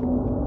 Bye.